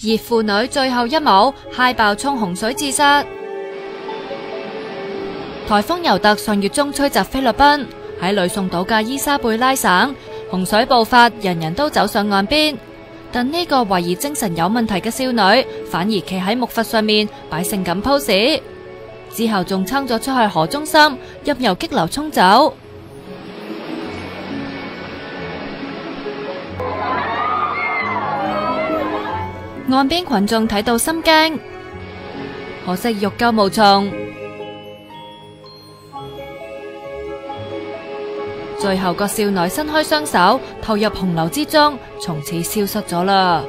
而父女最后一舞，嗨爆冲洪水自杀。台风尤特上月中吹袭菲律宾，喺吕宋岛嘅伊莎贝拉省，洪水暴发，人人都走上岸边。但呢个怀疑精神有问题嘅少女，反而企喺木筏上面摆性感 pose，之后仲撑咗出去河中心，任由激流冲走。岸边群众睇到心惊，可惜欲救无从。最后个少女伸开双手，投入洪流之中，从此消失咗啦。